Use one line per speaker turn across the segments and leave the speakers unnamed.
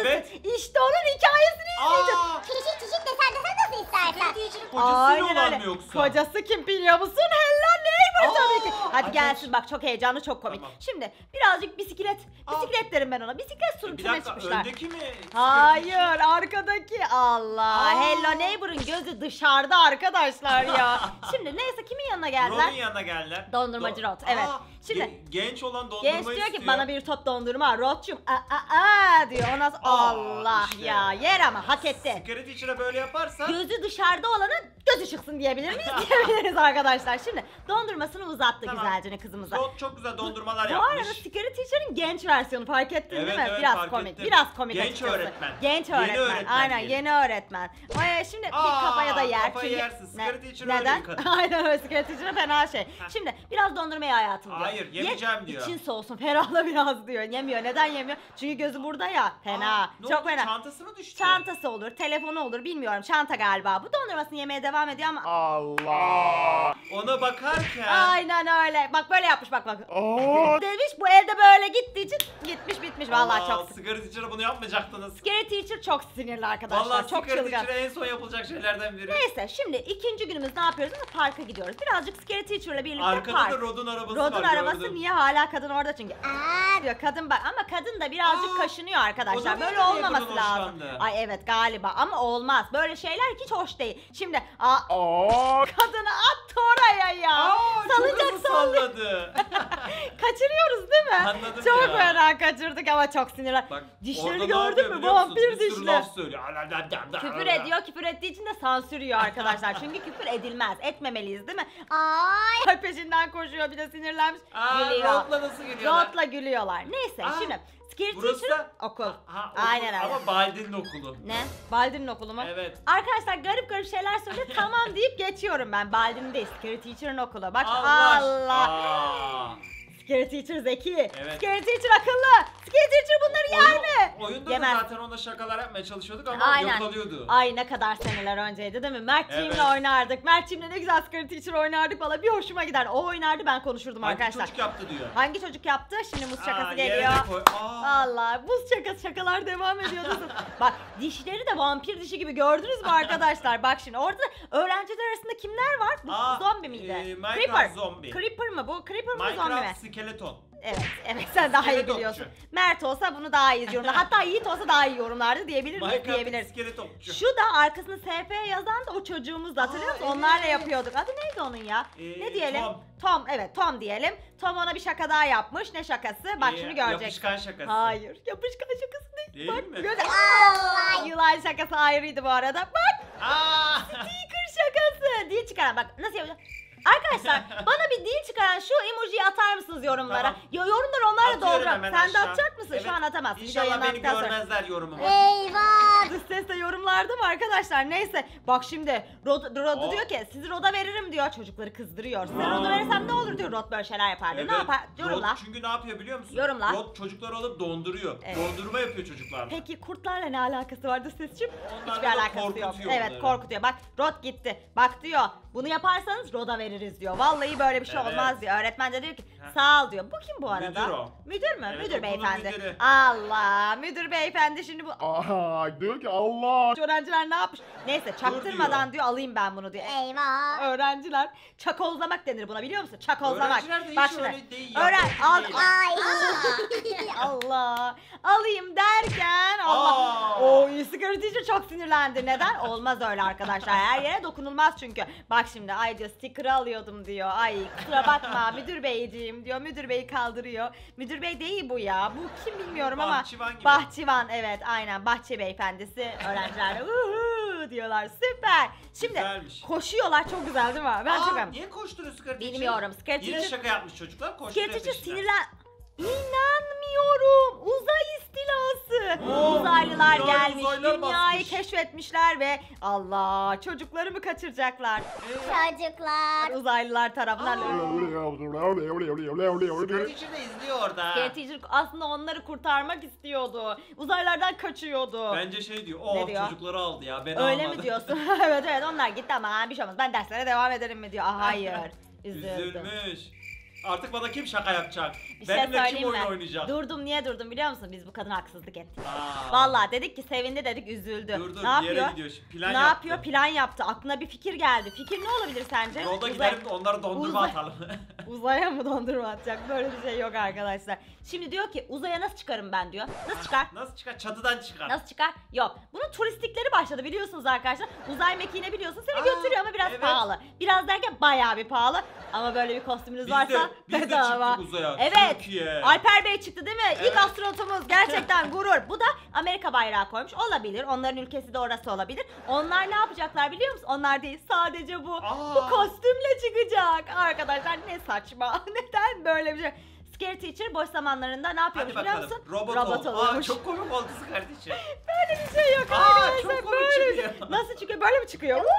Evet.
İşte onun hikayesini izleyeceğiz.
Aa!
Çeşit çeşit desen desen nasıl istersen.
Kocasıyla
Aynen
olan
öyle.
mı yoksa?
Kocası kim biliyor musun? Hello Neighbor
Aa,
tabii ki. Hadi
hadi
gelsin bak çok heyecanlı çok komik.
Tamam.
Şimdi birazcık bisiklet.
Aa.
Bisiklet derim ben ona. Bisiklet
Bir
sürüntüne
dakika
çıkmışlar.
öndeki mi?
Hayır arkadaki Allah.
Aa.
Hello Neighbor'ın gözü dışarıda arkadaşlar ya. Şimdi neyse kimin yanına geldiler?
Rod'un yanına geldiler.
Dondurmacı
Do-
Rod, evet. Şimdi-
gen- genç olan dondurma
Genç diyor
istiyor.
ki bana bir top dondurma. Rodçum aa, aa, aa diyor. Ondan sonra
Aa,
Allah
işte.
ya yer ama hak etti.
Secret Teacher'a böyle yaparsan
Gözü dışarıda olanın gözü çıksın diyebilir miyiz? Diyebiliriz arkadaşlar. Şimdi dondurmasını uzattı
Tamam.
güzelce kızımıza.
Rod çok güzel dondurmalar
Bu
yapmış.
arada Secret Teacher'ın genç versiyonu fark ettin
Evet,
değil mi?
evet,
Biraz
fark
komik.
ettim.
Biraz komik
Genç
açıkçası.
öğretmen.
Genç
Yeni
öğretmen.
öğretmen
Aynen
diyelim.
yeni öğretmen. Ay, şimdi bir
Aa,
kafaya da yer.
kafayı
çünkü...
yersin. Secret Teacher öyle
Neden?
bir kadın.
Aynen öyle Secret Teacher'a fena şey. Şimdi biraz dondurmayı hayatım diyor.
Hayır, yemeyeceğim diyor.
İçin soğusun ferahla biraz diyor. Yemiyor. Neden yemiyor? Çünkü gözü burada ya. Fena.
Aa, ne
Çok
oldu?
fena.
Çantası mı düştü?
Çantası olur, telefonu olur bilmiyorum. Çanta galiba. Bu dondurmasını yemeye devam ediyor ama
Allah.
Ona bakarken.
Aynen öyle. Bak böyle yapmış bak bak.
Aa.
Demiş bu evde böyle gittiği için gitmiş bitmiş. Vallahi
Allah,
çok
Secret Teacher'a bunu yapmayacaktınız.
Scary Teacher çok sinirli arkadaşlar.
Vallahi
çok
Secret
çılgın.
Teacher'a en son yapılacak şeylerden biri.
Neyse şimdi ikinci günümüz ne yapıyoruz? Parka gidiyoruz. Birazcık Scary Teacher'la birlikte
Arkada
park.
da Rod'un arabası
Rod'un
var
arabası
gördüm.
niye hala kadın orada çünkü aa diyor kadın bak ama kadın da birazcık
Aa,
kaşınıyor
o
arkadaşlar.
da
Böyle
niye
olmaması
kadın
lazım.
hoşlandı?
Ay evet galiba ama olmaz. Böyle şeyler hiç hoş değil. Şimdi aa
Aa.
kadını attı oraya ya.
Aa, çok hızlı salladı.
Kaçırıyoruz değil mi?
Anladım
çok
ya.
fena kaçırdık ama çok sinirler.
Bak,
Dişlerini gördün mü?
biliyor musun?
Vampir
Bir sürü
dişli.
laf söylüyor.
Küfür ediyor, küfür ettiği için de sansür yiyor arkadaşlar. Çünkü küfür edilmez. Etmemeliyiz değil mi?
Ay.
Ay peşinden koşuyor bir de sinirlenmiş.
Aa,
Gülüyor.
Rod'la nasıl gülüyorlar?
Rod'la gülüyorlar. Neyse
Aa,
şimdi Scary
burası
Teacher
da-
okul.
Ha, okul
Aynen öyle.
Ama Baldi'nin okulu.
Ne? Baldi'nin okulu mu?
Evet.
Arkadaşlar garip garip şeyler söylüyor. tamam deyip geçiyorum ben. Baldi'nin değil. Scary Teacher'ın okulu. Bak
Allah.
Allah.
Aa.
Scary Teacher zeki.
Evet.
Scary Teacher akıllı. Scary Teacher bunları yer mi?
Oyun, oyunda
Yemez.
da zaten onda şakalar yapmaya çalışıyorduk ama
Aynen.
yakalıyordu.
Ay ne kadar seneler önceydi değil mi? Mert'ciğimle
Evet.
oynardık. Mert'ciğimle ne güzel Scary Teacher oynardık valla. Bir hoşuma gider. O oynardı ben konuşurdum
Hangi
arkadaşlar.
çocuk yaptı diyor.
Hangi çocuk yaptı? Şimdi muz şakası
Aa, yere
geliyor.
koy. Aa.
Buz şakası şakalar devam ediyor. Nasıl? Bak dişleri de vampir dişi gibi gördünüz mü arkadaşlar? Bak şimdi orada öğrenciler arasında kimler var? Bu
Aa,
zombi miydi?
e, Minecraft
Creeper.
zombi.
Creeper mı bu? Creeper mı zombi mi?
Minecraft skeleton.
Evet, evet sen daha iyi
İskeletoncu.
biliyorsun. Mert olsa bunu daha iyi yorumlar. Hatta Yiğit olsa daha iyi yorumlardı diyebilir miyiz? Diyebiliriz.
skeletoncu.
Şu da arkasını SF yazan da o çocuğumuz da hatırlıyor musun? Onlarla
evet.
yapıyorduk. Adı neydi onun ya?
Ee,
ne diyelim?
Tom.
Tom, evet Tom diyelim. Tom ona bir şaka daha yapmış. Ne şakası? Bak
Ee,
şimdi görecek.
Yapışkan şakası.
Hayır. Yapışkan şakası değil.
Değil
Bak
mi?
Yılan şakası ayrıydı bu arada. Bak
Aa!
sticker şakası. Dil çıkaran bak nasıl yapacağım? Arkadaşlar bana bir dil çıkaran şu emojiyi atar mısınız yorumlara?
Tamam.
Ya yorumları onlarla
Atıyorum hemen
Sen de
aşağı.
atacak mısın?
Evet.
Şu an atamazsın.
İnşallah beni
sonra.
görmezler yorumumu.
Eyvah.
Dış ses de yorumlarda mı arkadaşlar? Neyse bak şimdi Rod, Rod
Aa.
diyor ki sizi Rod'a veririm diyor. Çocukları kızdırıyor. Size. Rod'a verirsem ne olur diyor. Rod böyle şeyler yapar diyor. Ne yapar? Yorumla.
Rod çünkü ne yapıyor biliyor musun?
Yorumla.
Rod çocukları alıp donduruyor.
Evet.
Dondurma yapıyor çocuklar.
Peki kurtlarla ne alakası vardı sesçim?
Onlar
Hiçbir
da
alakası yok.
korkutuyor
Evet
onları.
korkutuyor. Bak Rod gitti. Bak diyor bunu yaparsanız Rod'a veririz diyor. Vallahi böyle bir şey
Evet.
olmaz diyor. Öğretmen de diyor ki
Heh.
sağ ol diyor. Bu kim bu arada?
Müdür o.
Müdür mü?
Evet,
müdür
okulun
beyefendi.
müdürü.
Allah müdür beyefendi şimdi bu
Aa. Diyor ki Allah.
öğrenciler ne yapmış? Neyse çaktırmadan diyor. alayım ben bunu diyor.
Eyvah.
Öğrenciler çakozlamak denir buna biliyor musun? Çakozlamak.
Öğrenciler de
Bak
hiç
şimdi.
öyle değil.
Öğren al.
Ay.
Allah. Alayım derken Allah.
Aa.
O sigara teacher çok sinirlendi. Neden? Olmaz öyle arkadaşlar. Her yere dokunulmaz çünkü. Bak şimdi ay diyor sticker alıyordum diyor. Ay kusura bakma müdür beyciğim diyor. Müdür bey kaldırıyor. Müdür bey değil bu ya. Bu kim bilmiyorum ama.
Bahçıvan gibi.
Bahçıvan evet aynen. Bahçe beyefendisi. Öğrenciler de "Uhu" diyorlar. Süper. Şimdi
Güzelmiş.
koşuyorlar çok güzel değil mi? Ben
Aa,
çok beğendim.
Niye koşturuyor Teacher?
Bilmiyorum. Scare
Yine
Teacher-
şaka yapmış çocuklar koşturuyor
Skate teacher
peşinden.
sinirlen... İnanmıyorum. Uzay istilası.
Oo,
Uzaylılar
dünyayı
gelmiş.
uzaylılar
Dünyayı
basmış.
keşfetmişler ve Allah çocukları mı kaçıracaklar?
Ee,
Çocuklar.
Uzaylılar tarafından.
Teacher de izliyor orada.
Teacher aslında onları kurtarmak istiyordu. Uzaylardan kaçıyordu.
Bence şey diyor.
Ne
Oh
diyor?
çocukları aldı ya beni
Öyle
almadı.
mi diyorsun? evet evet onlar gitti ama bir şey olmaz. Ben derslere devam ederim mi diyor. Ah, hayır. Üzüldüm.
Üzülmüş. Artık bana kim şaka yapacak?
Bir şey
Benimle kim
söyleyeyim
oyun
mi?
oynayacak?
Durdum niye durdum biliyor musun? Biz bu kadına haksızlık ettik.
Aa.
Vallahi dedik ki sevindi dedik üzüldü.
Dur dur
ne
bir yere
yapıyor?
gidiyor. şimdi. Plan
ne
yaptı.
yapıyor? Plan yaptı. Aklına bir fikir geldi. Fikir ne olabilir sence?
Yolda
Uzay-
gidelim de onları dondurma
Uzay-
atalım.
Uzaya mı dondurma atacak? Böyle bir şey yok arkadaşlar. Şimdi diyor ki uzaya nasıl çıkarım ben diyor. Nasıl çıkar?
Nasıl çıkar? Çatıdan çıkar.
Nasıl çıkar? Yok. Bunun turistikleri başladı biliyorsunuz arkadaşlar. Uzay mekiğine biliyorsun seni
Aa,
götürüyor ama biraz
evet.
pahalı. Biraz derken bayağı bir pahalı. Ama böyle bir kostümünüz
Biz
varsa
de, biz de çıktık uzaya.
Evet.
Türkiye.
Alper Bey çıktı değil mi? İlk
Evet.
astronotumuz gerçekten gurur. Bu da Amerika bayrağı koymuş. Olabilir. Onların ülkesi de orası olabilir. Onlar ne yapacaklar biliyor musun? Onlar değil. Sadece bu.
Aa.
Bu kostümle çıkacak. Arkadaşlar ne saçma. Neden böyle bir şey? Scare Teacher boş zamanlarında ne yapıyormuş biliyor musun?
Robot,
Robot
ol. Aa,
oluyormuş.
çok komik oldu kardeşim.
Böyle bir şey yok
Aa,
arkadaşlar.
çok komik
böyle bir şey.
çıkıyor.
Nasıl çıkıyor? Böyle mi çıkıyor?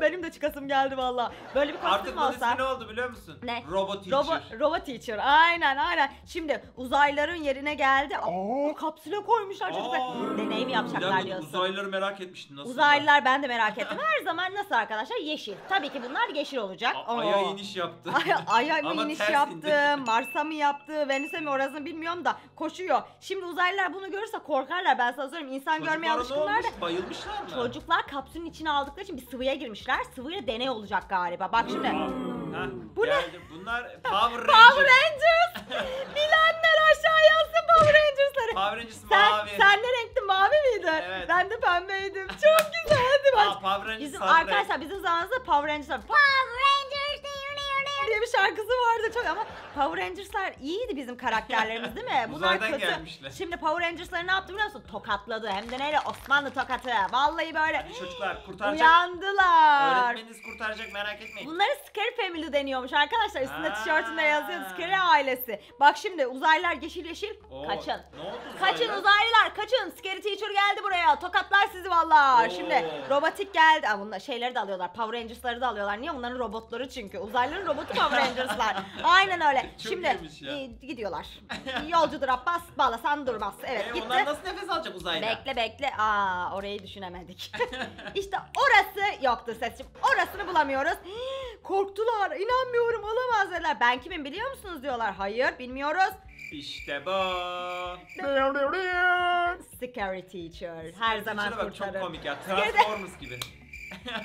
Benim de çıkasım geldi valla. Böyle bir kostüm
Artık bunun
olsa.
ismi ne oldu biliyor musun?
Ne?
Robot Teacher.
Robo, robot teacher. Aynen aynen. Şimdi uzaylıların yerine geldi. Aa, kapsüle koymuşlar çocuklar.
Aa.
Deney mi
Bir
yapacaklar
dakika,
diyorsun?
Uzaylıları merak etmiştim nasıl?
Uzaylılar ben de merak ettim. Her zaman nasıl arkadaşlar? Yeşil. Tabii ki bunlar yeşil olacak.
A- Ay'a
Oo.
iniş yaptı.
Ay, Ay'a mı
Ama
iniş
ters
yaptı,
indi.
Mars'a mı yaptı, Venüs'e mi orasını bilmiyorum da koşuyor. Şimdi uzaylılar bunu görürse korkarlar ben sana söyleyeyim. İnsan görmeye
Çocuklara ne
alışkınlar da.
olmuş? Bayılmışlar mı?
Çocuklar kapsülün içine aldıkları için bir sıvıya girmişler. Sıvıyla deney olacak galiba. Bak şimdi.
Ha,
Bu ne?
geldi. Bunlar Power Rangers.
Power Rangers! Bilenler aşağı yazsın Power Rangers'ları.
Power Rangers
Sen,
mavi.
sen ne renktin? Mavi miydi?
Evet.
Ben de pembeydim. Çok güzeldi
Aa,
bak.
Power Rangers
Bizim
sarı
arkadaşlar bizim zamanımızda Power Rangers'lar
Power Rangers.
Şarkısı vardı çok ama Power Rangers'lar iyiydi bizim karakterlerimiz değil mi? Bunlar
Uzaydan
kötü.
gelmişler.
Şimdi Power Rangers'ları ne yaptı biliyor musun? Tokatladı. Hem de neyle? Osmanlı tokatı. Vallahi böyle
Hadi çocuklar kurtaracak.
uyandılar.
Öğretmeniniz kurtaracak merak etmeyin.
Bunlara Scary Family deniyormuş arkadaşlar. Üstünde
Aa.
tişörtünde yazıyor Scary ailesi. Bak şimdi uzaylılar yeşil yeşil.
Oo,
Kaçın.
Ne oldu
Kaçın
uzaylılar?
uzaylılar kaçın. Scary Teacher geldi buraya. Tokatlar sizi valla.
Oo.
Şimdi robotik geldi. Aa, bunlar şeyleri de alıyorlar. Power Rangers'ları da alıyorlar. Niye? Onların robotları çünkü. Uzaylıların robotu Power Rangers'lar. Aynen öyle.
Çok
Şimdi
iyiymiş ya.
e, gidiyorlar. Yolcudur Abbas. Bağlasan durmaz. Evet
Ee,
gitti.
onlar nasıl nefes alacak uzayda?
Bekle bekle. Aa orayı düşünemedik. işte orası yoktur sesçim. Orasını bulamıyoruz. Korktular. İnanmıyorum olamaz dediler. Ben kimim biliyor musunuz diyorlar. Hayır bilmiyoruz.
İşte bu.
Scary teacher. Her zaman
Teacher'a bak,
kurtarır.
Çok komik ya. Transformers gibi.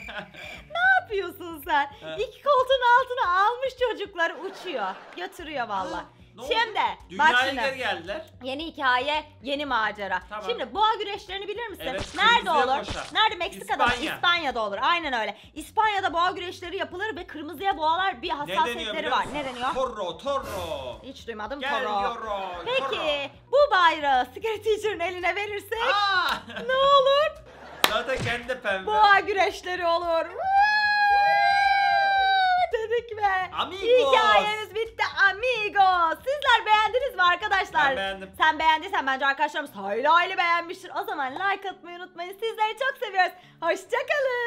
Yapıyorsun sen?
Ha.
İki koltuğun altına almış çocukları uçuyor. Götürüyor valla. Şimdi bak
Dünyaya
şimdi.
geri geldiler.
Yeni hikaye, yeni macera.
Tamam.
Şimdi boğa güreşlerini bilir misin?
Evet,
Nerede
kırmızıya
olur?
koşar.
Nerede? Meksika'da mı?
İspanya.
İspanya'da olur. Aynen öyle. İspanya'da boğa güreşleri yapılır ve kırmızıya boğalar bir
Ne deniyor
hassasiyetleri
biliyor
var.
musun?
Ne deniyor?
Toro, Toro.
Hiç duymadım.
Gel
Toro.
Yoro,
Peki bu bayrağı Scary Teacher'ın eline verirsek
Aa!
ne olur?
Zaten kendi de pembe.
Boğa güreşleri olur. Dedik ve
Amigos.
hikayemiz bitti amigos. Sizler beğendiniz mi arkadaşlar?
Ben beğendim.
Sen beğendiysen bence arkadaşlarımız hayli hayli beğenmiştir. O zaman like atmayı unutmayın. Sizleri çok seviyoruz. Hoşçakalın.